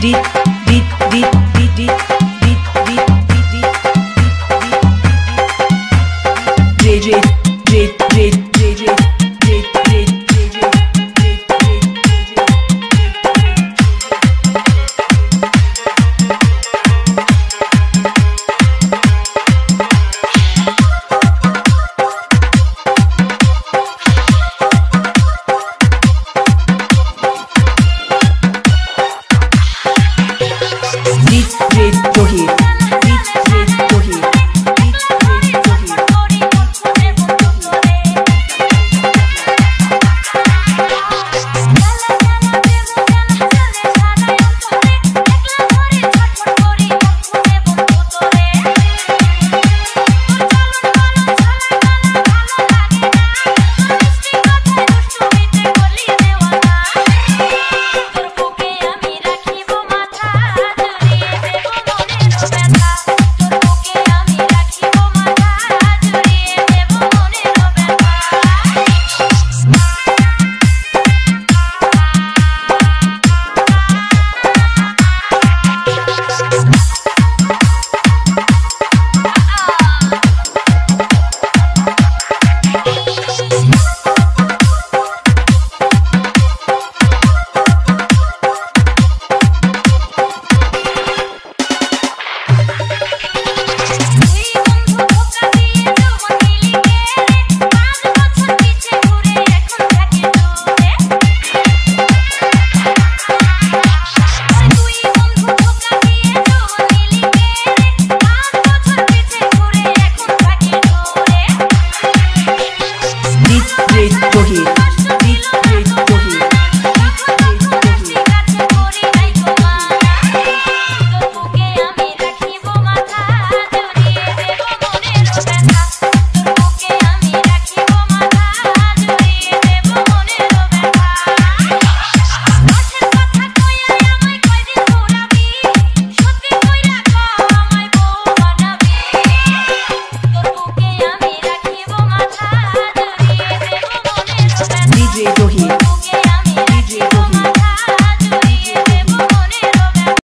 deep Correr. DJ